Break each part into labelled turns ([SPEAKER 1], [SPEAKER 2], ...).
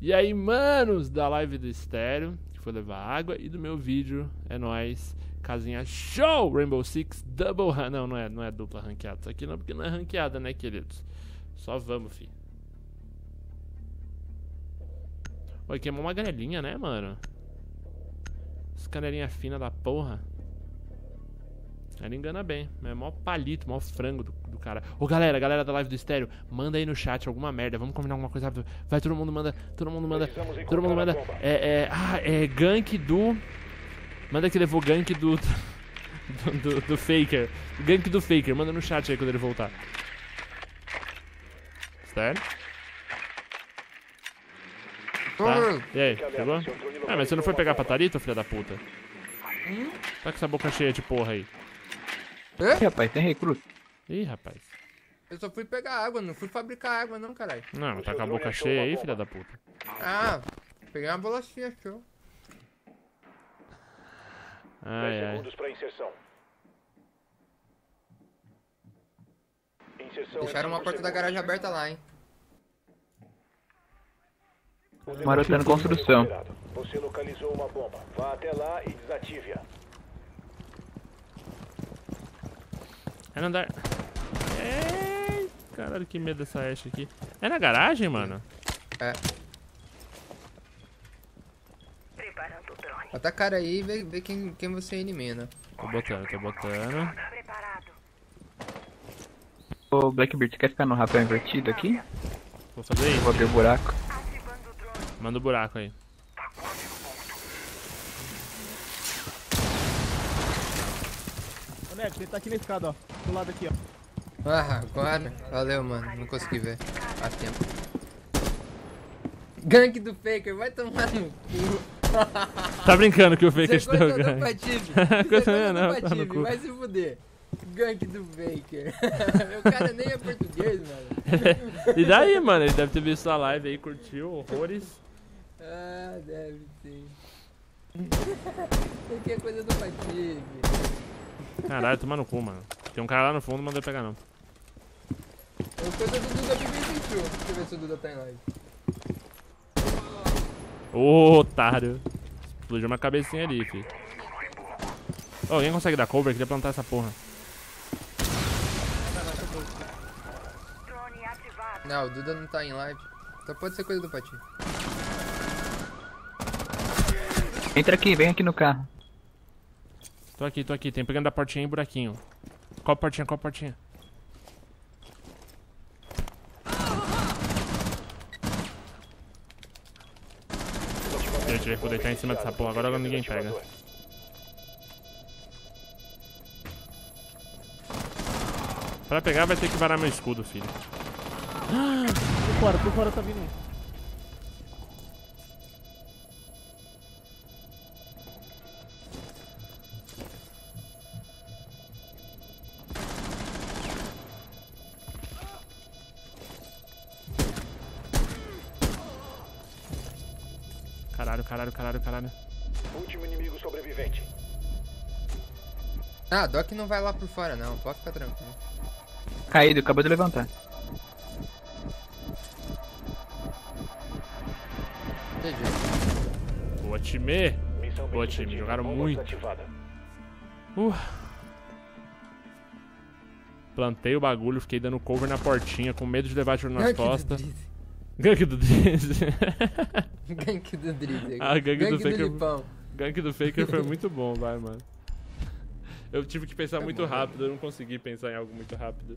[SPEAKER 1] E aí, manos, da live do Estéreo, que foi levar água, e do meu vídeo, é nóis. Casinha show! Rainbow Six Double Ran- Não, não é, não é dupla ranqueada. Isso aqui não, porque não é ranqueada, né, queridos? Só vamos, fi. Oi, queimou uma galinha, né, mano? Essa canelinha fina da porra. Ela engana bem. É mó palito, mó frango do, do cara. Ô galera, galera da live do estéreo, manda aí no chat alguma merda. Vamos combinar alguma coisa rápido. Vai, todo mundo manda. Todo mundo manda. Todo mundo manda. É, é. Ah, é gank do. Manda que levou gank do. Do, do, do Faker. Gank do Faker. Manda no chat aí quando ele voltar. Sério? Tá? E aí, pegou? Ah, mas você não foi pegar patarito, filha da puta? Tá com essa boca cheia de porra aí.
[SPEAKER 2] Ih, rapaz, tem recruta.
[SPEAKER 1] Ih, rapaz.
[SPEAKER 3] Eu só fui pegar água, não fui fabricar água não, caralho.
[SPEAKER 1] Não, mas tá com a boca cheia aí, filha da puta.
[SPEAKER 3] Ah, peguei uma bolachinha, show.
[SPEAKER 1] Ai, ai.
[SPEAKER 4] segundos para inserção. Inserção
[SPEAKER 3] Deixaram
[SPEAKER 4] em
[SPEAKER 3] uma porta da garagem aberta lá, hein.
[SPEAKER 2] Marotando construção.
[SPEAKER 4] Você localizou uma bomba. Vá até lá e desative-a.
[SPEAKER 1] É no andar. Ei, caralho, que medo dessa Ashe aqui. É na garagem, mano?
[SPEAKER 3] É.
[SPEAKER 5] Preparando o drone.
[SPEAKER 3] Bota a cara aí e vê, vê quem, quem você elimina.
[SPEAKER 1] Tô botando, tô botando.
[SPEAKER 2] Ô, Blackbeard, você quer ficar no rapel invertido aqui?
[SPEAKER 1] Vou fazer isso.
[SPEAKER 2] vou abrir o buraco.
[SPEAKER 1] Manda o buraco aí.
[SPEAKER 6] Ô, Nego, ele tá aqui na escada, ó. Do lado aqui, ó.
[SPEAKER 3] Ah, agora. Valeu, mano. Não consegui ver. Faz tempo. Gank do Faker, vai tomar no cu.
[SPEAKER 1] Tá brincando que o Faker te deu gank. Coisa
[SPEAKER 3] coisa
[SPEAKER 1] não,
[SPEAKER 3] do
[SPEAKER 1] tá no cu.
[SPEAKER 3] vai se fuder. Gank do Faker. o cara nem é português, mano.
[SPEAKER 1] E daí, mano? Ele deve ter visto a live aí, curtiu, horrores.
[SPEAKER 3] Ah, deve sim. Isso aqui é coisa do Patife.
[SPEAKER 1] Caralho, toma no cu, mano. Tem um cara lá no fundo, não mandou pegar não.
[SPEAKER 3] É coisa do Duda BB21. Deixa eu ver se o Duda tá em live.
[SPEAKER 1] Ô, otário. Explodiu uma cabecinha ali, fi. Ô, alguém consegue dar cover? Queria plantar essa porra.
[SPEAKER 3] Não, o Duda não tá em live. Então pode ser coisa do Patife.
[SPEAKER 2] Entra aqui, vem aqui no carro.
[SPEAKER 1] Tô aqui, tô aqui. Tem pegando da portinha e buraquinho. Qual portinha, qual portinha? Eu vou deitar em cima dessa porra. Agora ninguém pega. Pra pegar vai ter que varar meu escudo, filho.
[SPEAKER 6] Por fora, por fora tá vindo
[SPEAKER 1] Caralho, caralho, caralho, caralho.
[SPEAKER 4] Último inimigo sobrevivente.
[SPEAKER 3] Ah, Doc não vai lá por fora, não. Pode ficar tranquilo.
[SPEAKER 2] Caído, acabou de levantar.
[SPEAKER 3] GG.
[SPEAKER 1] Boa, time. Boa, time, jogaram muito. Uh. Plantei o bagulho, fiquei dando cover na portinha, com medo de levar tiro nas costas. Gank do Drizzy.
[SPEAKER 3] Gank do Drizzy.
[SPEAKER 1] Ah, gank do
[SPEAKER 3] do
[SPEAKER 1] Faker. Gank do Faker foi muito bom, vai, mano. Eu tive que pensar
[SPEAKER 3] Tá
[SPEAKER 1] muito
[SPEAKER 3] bom.
[SPEAKER 1] rápido, eu não consegui pensar em algo muito rápido.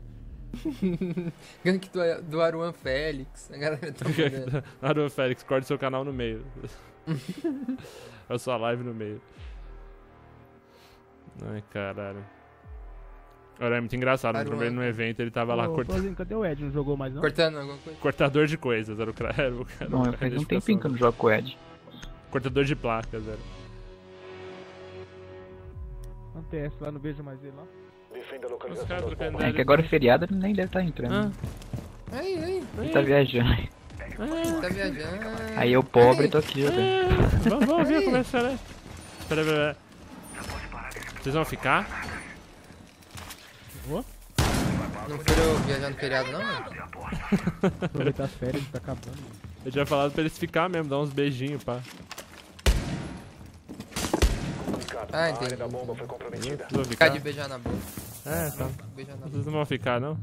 [SPEAKER 3] Gank do, do Aruan Félix. A galera tá mandando.
[SPEAKER 1] Aruan Félix, corte seu canal no meio. a sua live no meio. Ai, caralho. É muito engraçado. Eu
[SPEAKER 3] Aruan.
[SPEAKER 1] no evento, ele tava lá cortando.
[SPEAKER 6] Cadê o Ed? Não jogou mais, não?
[SPEAKER 3] Cortando alguma coisa?
[SPEAKER 1] Cortador de coisas, era o cara. Era o cara,
[SPEAKER 2] Bom,
[SPEAKER 1] o
[SPEAKER 2] eu faz um tempinho que eu não jogo com o Ed.
[SPEAKER 1] Cortador de placas, era.
[SPEAKER 6] Não tem essa lá, não vejo mais ele lá.
[SPEAKER 4] Defenda a localização.
[SPEAKER 2] É que agora é feriado, ele nem deve estar entrando.
[SPEAKER 1] Ah,
[SPEAKER 3] Aí, aí.
[SPEAKER 2] Ele tá viajando.
[SPEAKER 3] Tá viajando.
[SPEAKER 2] Aí eu pobre tô aqui jogando.
[SPEAKER 1] ah, vamos, vamos ver como é que? Pera, pera, pera. Vocês vão ficar?
[SPEAKER 3] Não foram viajar no feriado, não, mano?
[SPEAKER 6] Aproveitar as férias, tá acabando. mano.
[SPEAKER 1] Eu tinha falado pra eles ficar mesmo, dar uns beijinhos, pá.
[SPEAKER 4] Comunicado.
[SPEAKER 3] Ah, entendi.
[SPEAKER 4] da bomba foi comprometida.
[SPEAKER 1] Vocês vão
[SPEAKER 3] Ficar de beijar na boca.
[SPEAKER 1] É, tá. Vocês não vão ficar, não?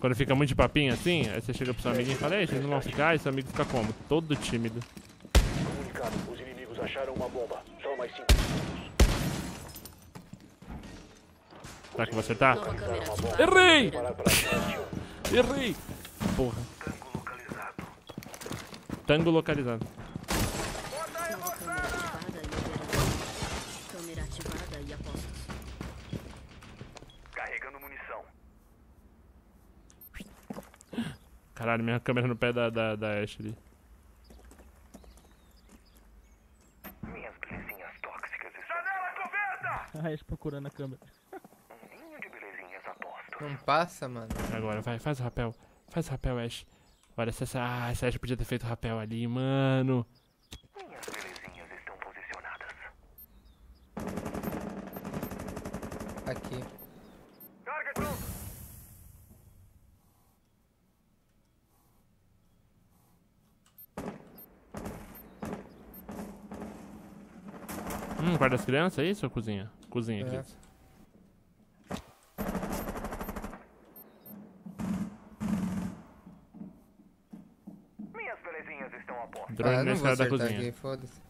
[SPEAKER 1] Quando fica muito de papinho assim, aí você chega pro seu amiguinho e fala, ei, vocês não vão ficar? E seu amigo fica como? Todo tímido.
[SPEAKER 4] Comunicado. Os inimigos acharam uma bomba. Só mais cinco.
[SPEAKER 1] Será que eu vou acertar?
[SPEAKER 5] Ativada.
[SPEAKER 4] bomba.
[SPEAKER 1] Errei! Errei! Porra. Tango localizado. Caralho, minha câmera no pé da, da, da Ashley.
[SPEAKER 4] Minhas belezinhas tóxicas estão... Janela coberta!
[SPEAKER 6] A Ash procurando a câmera.
[SPEAKER 4] Um ninho de belezinhas aposto.
[SPEAKER 3] Não passa, mano.
[SPEAKER 1] Agora, vai, faz o rapel. Faz o rapel, Ash. Olha, essa, essa, ah, essa Ash podia ter feito o rapel ali, mano.
[SPEAKER 4] Minhas belezinhas estão posicionadas.
[SPEAKER 3] Aqui.
[SPEAKER 4] Carga tudo!
[SPEAKER 1] Hum, guarda as crianças, é isso ou cozinha? Cozinha,
[SPEAKER 3] É.
[SPEAKER 1] criança.
[SPEAKER 4] Minhas belezinhas estão a posto.
[SPEAKER 1] Drone
[SPEAKER 3] ah,
[SPEAKER 1] na
[SPEAKER 3] não vou
[SPEAKER 1] escada da
[SPEAKER 3] acertar
[SPEAKER 1] cozinha.
[SPEAKER 3] aqui, foda-se.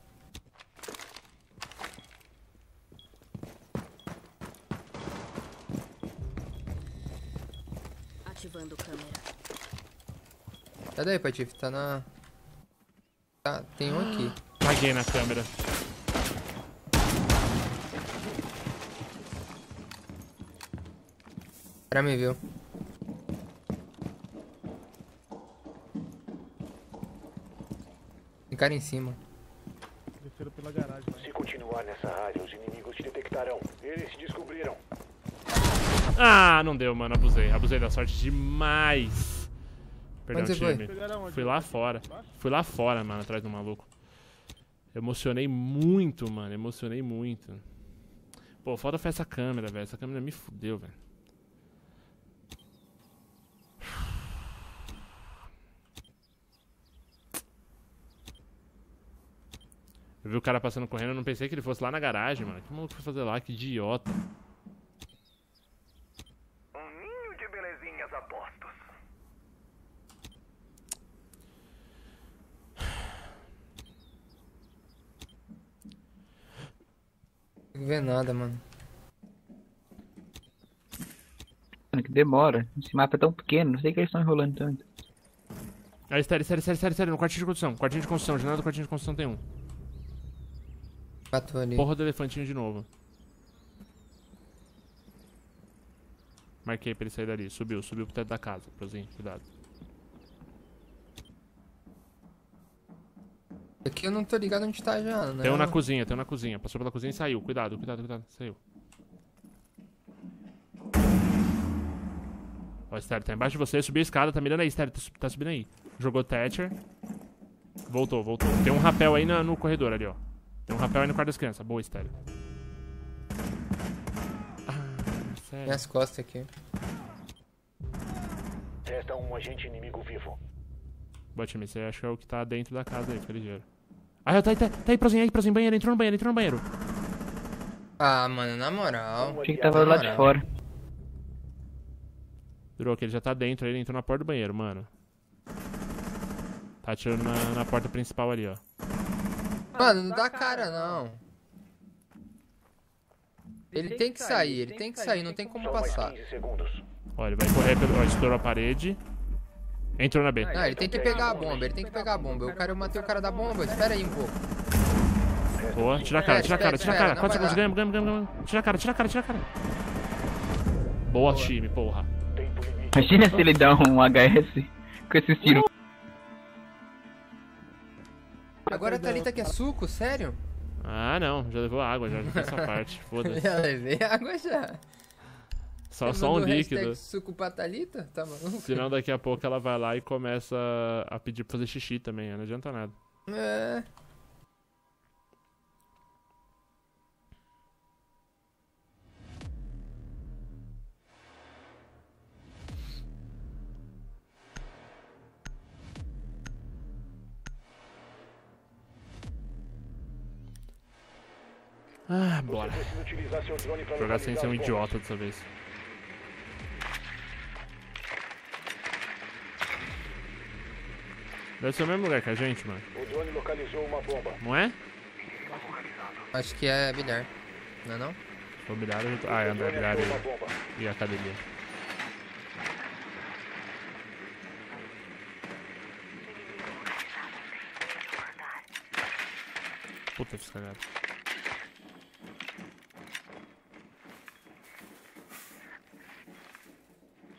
[SPEAKER 5] Ativando câmera.
[SPEAKER 3] Cadê aí, Patife? Tá na... Tá, tem um aqui.
[SPEAKER 1] Caguei na câmera.
[SPEAKER 3] O cara me viu. Cara em cima.
[SPEAKER 6] Desceram pela garagem. né?
[SPEAKER 4] Se continuar nessa área, os inimigos te detectarão. Eles te descobriram.
[SPEAKER 1] Ah, não deu, mano. Abusei. Abusei da sorte demais. Perdão,
[SPEAKER 3] Onde foi?
[SPEAKER 1] time.
[SPEAKER 6] Onde?
[SPEAKER 1] Fui lá fora. Fui lá fora, mano, atrás do maluco. Emocionei muito, mano. Emocionei muito. Pô, foda foi essa câmera, velho. Essa câmera me fudeu, velho. Eu vi o cara passando correndo, eu não pensei que ele fosse lá na garagem, mano. Que maluco foi fazer lá? Que idiota.
[SPEAKER 4] Um ninho de belezinhas apostos.
[SPEAKER 3] Não consigo ver nada, mano.
[SPEAKER 2] Mano, que demora. Esse mapa é tão pequeno, não sei que eles estão enrolando tanto.
[SPEAKER 1] Aí, sério, sério, sério, sério, sério, no quartinho de construção. Quartinho de construção, janela do quartinho de construção tem um.
[SPEAKER 3] Ali.
[SPEAKER 1] Porra do elefantinho de novo. Marquei pra ele sair dali. Subiu, subiu pro teto da casa. Prozinho, cuidado.
[SPEAKER 3] Aqui eu não tô ligado onde tá já, né?
[SPEAKER 1] Tem um na cozinha, tem um na cozinha. Passou pela cozinha e saiu. Cuidado, cuidado, cuidado. Saiu. Ó, Esther, tá embaixo de você. Subiu a escada, tá mirando aí, Esther. Tá, tá subindo aí. Jogou Thatcher. Voltou, voltou. Tem um rapel aí na- no corredor ali, ó. Tem um rapel aí no quarto das crianças. Boa, Esther. Ah, sério.
[SPEAKER 3] Minhas costas aqui.
[SPEAKER 4] Resta um agente inimigo vivo.
[SPEAKER 1] Boa, time. Você acha que é o que tá dentro da casa aí, fica ligeiro. Ah, tá aí, tá, tá aí, prozinho, aí, prozinho, banheiro. Entrou no banheiro, entrou no banheiro.
[SPEAKER 3] Ah, mano, na moral.
[SPEAKER 2] Achei que tava do lado de fora.
[SPEAKER 1] Que ele já tá dentro, aí ele entrou na porta do banheiro, mano. Tá atirando na, na porta principal ali, ó.
[SPEAKER 3] Mano, não dá cara, não. Ele tem que sair, ele tem que sair, não tem como passar.
[SPEAKER 4] 15 segundos.
[SPEAKER 1] Ó, ele vai correr pelo. Ó, estourou a parede. Entrou na B.
[SPEAKER 3] Não, ele tem que pegar a bomba, ele tem que pegar a bomba. Eu quero matei o cara da bomba, espera aí um pouco.
[SPEAKER 1] Boa, tira a cara, tira a cara, tira a cara. Quantos segundos? ganhamos, ganhamos. ganhamos. Tira a cara, tira a cara, tira a cara. Boa, time, porra.
[SPEAKER 2] Imagina se ele dá um HS com esses tiros.
[SPEAKER 3] Agora a Thalita quer suco, sério?
[SPEAKER 1] Ah, não, já levou água, já, já fez essa parte. Foda-se.
[SPEAKER 3] Já levei água já.
[SPEAKER 1] Só, só um líquido.
[SPEAKER 3] suco pra Thalita? Tá maluco?
[SPEAKER 1] Senão daqui a pouco ela vai lá e começa a pedir pra fazer xixi também, não adianta nada.
[SPEAKER 3] É.
[SPEAKER 1] Ah, bora. Jogar sem ser um idiota dessa vez. Deve ser o mesmo lugar que a gente, mano.
[SPEAKER 4] O drone localizou uma bomba.
[SPEAKER 1] Não é?
[SPEAKER 3] Acho que é binar Não é não?
[SPEAKER 1] Tô... Ah, é
[SPEAKER 4] André
[SPEAKER 1] Bilhar e... e academia. Puta que cagada.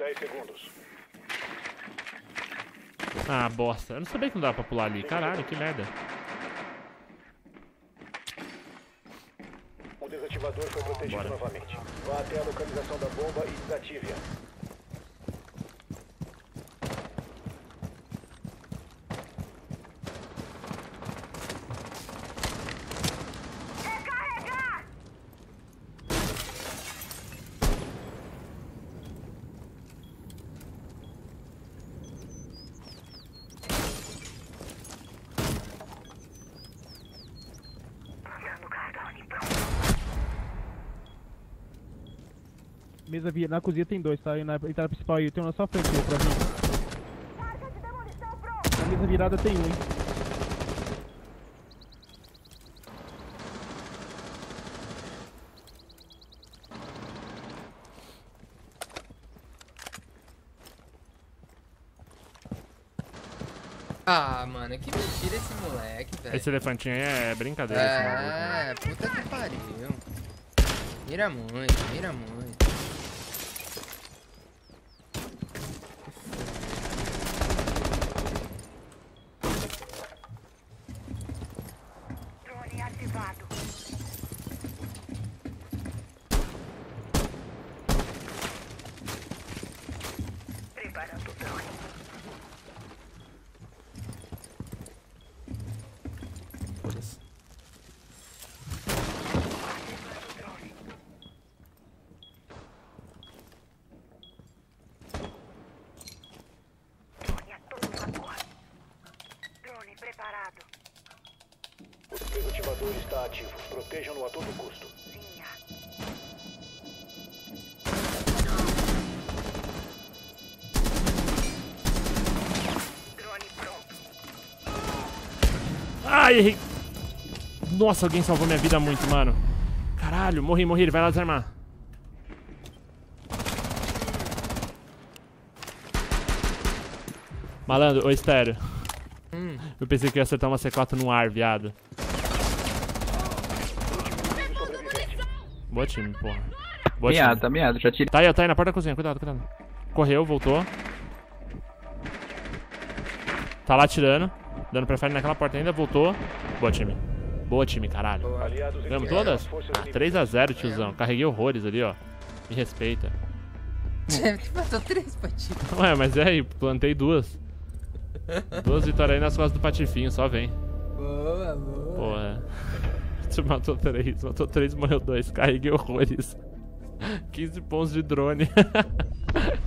[SPEAKER 4] 10 segundos.
[SPEAKER 1] Ah, bosta. Eu não sabia que não dava pra pular ali. Caralho, que merda.
[SPEAKER 4] O desativador foi protegido
[SPEAKER 1] Bora.
[SPEAKER 4] novamente. Vá até a localização da bomba e desative-a.
[SPEAKER 6] Mesa via. Na cozinha tem dois, tá? E na entrada principal aí tem um na sua frente aí pra mim. Na mesa virada tem um. hein?
[SPEAKER 3] Ah, mano, que mentira esse moleque, velho.
[SPEAKER 1] Esse elefantinho aí é brincadeira. maluco.
[SPEAKER 3] É, puta que pariu. Mira muito, mira muito.
[SPEAKER 5] Preparado.
[SPEAKER 4] O desativador está ativo. Protejam-no a todo custo.
[SPEAKER 5] Vinha. Drone pronto.
[SPEAKER 1] Ai, errei. Nossa, alguém salvou minha vida muito, mano. Caralho, morri, morri. Ele vai lá desarmar. Malandro, ô estéreo. Eu pensei que ia acertar uma C4 no ar, viado. Boa time, porra. Boa time.
[SPEAKER 2] Miado, tá miado. Já tirei.
[SPEAKER 1] Tá aí, ó, tá aí na porta da cozinha, cuidado, cuidado. Correu, voltou. Tá lá tirando. Dando prefere naquela porta ainda, voltou. Boa time. Boa time, caralho. Ganhamos todas? Ah,
[SPEAKER 4] inimigas.
[SPEAKER 1] 3x0, tiozão. Carreguei horrores ali, ó. Me respeita.
[SPEAKER 3] Você matou três patitas.
[SPEAKER 1] Ué, mas é aí, plantei duas. Duas vitórias aí nas costas do Patifinho, só vem.
[SPEAKER 3] Boa, boa.
[SPEAKER 1] Porra. Você matou três, matou três, morreu dois. Carreguei horrores. 15 pontos de drone.